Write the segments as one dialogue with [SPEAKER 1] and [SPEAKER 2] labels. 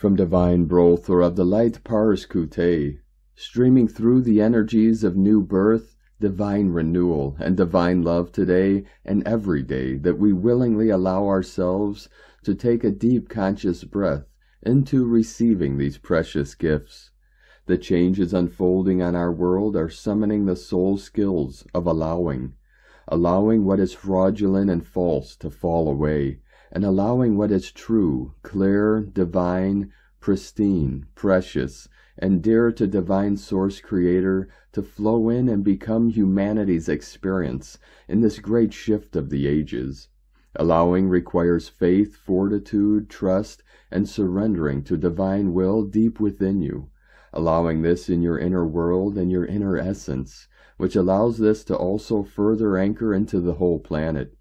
[SPEAKER 1] From divine Brother of the light Pachakuti, streaming through the energies of new birth, divine renewal, and divine love today and every day that we willingly allow ourselves to take a deep conscious breath into receiving these precious gifts. The changes unfolding on our world are summoning the soul skills of allowing, allowing what is fraudulent and false to fall away, and allowing what is true, clear, divine, pristine, precious, and dear to divine source creator to flow in and become humanity's experience in this great shift of the ages. Allowing requires faith, fortitude, trust, and surrendering to divine will deep within you. Allowing this in your inner world and your inner essence, which allows this to also further anchor into the whole planet.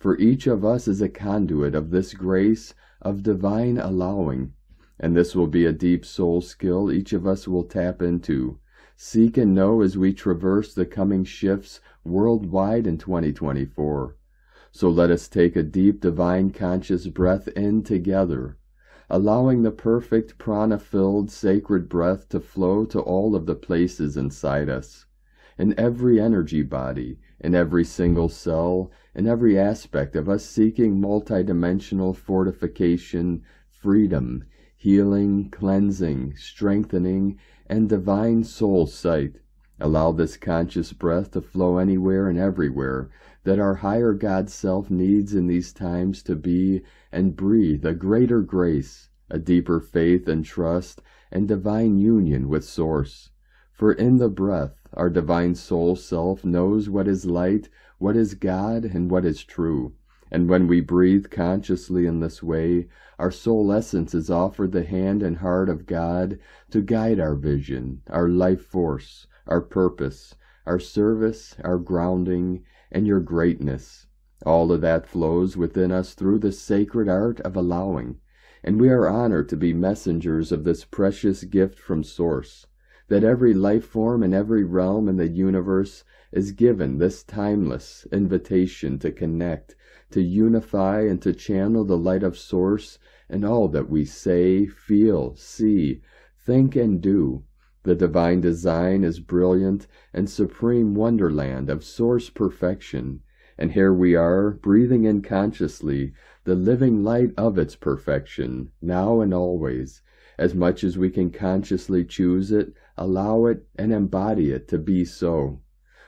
[SPEAKER 1] For each of us is a conduit of this grace of divine allowing, and this will be a deep soul skill each of us will tap into, seek and know as we traverse the coming shifts worldwide in 2024. So let us take a deep divine conscious breath in together, allowing the perfect prana-filled sacred breath to flow to all of the places inside us, in every energy body, in every single cell, in every aspect of us seeking multidimensional fortification, freedom, healing, cleansing, strengthening, and divine soul sight. Allow this conscious breath to flow anywhere and everywhere that our higher God self needs in these times to be and breathe a greater grace, a deeper faith and trust, and divine union with Source. For in the breath, our divine soul self knows what is light, what is God, and what is true. And when we breathe consciously in this way, our soul essence is offered the hand and heart of God to guide our vision, our life force, our purpose, our service, our grounding, and your greatness. All of that flows within us through the sacred art of allowing, and we are honored to be messengers of this precious gift from Source, that every life form in every realm in the universe is given this timeless invitation to connect, to unify, and to channel the light of Source in all that we say, feel, see, think, and do, the divine design is brilliant and supreme wonderland of source perfection, and here we are, breathing in consciously the living light of its perfection, now and always, as much as we can consciously choose it, allow it, and embody it to be so.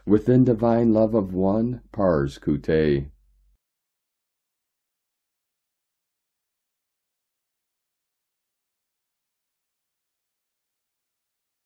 [SPEAKER 1] Within divine love of one, Pachakuti.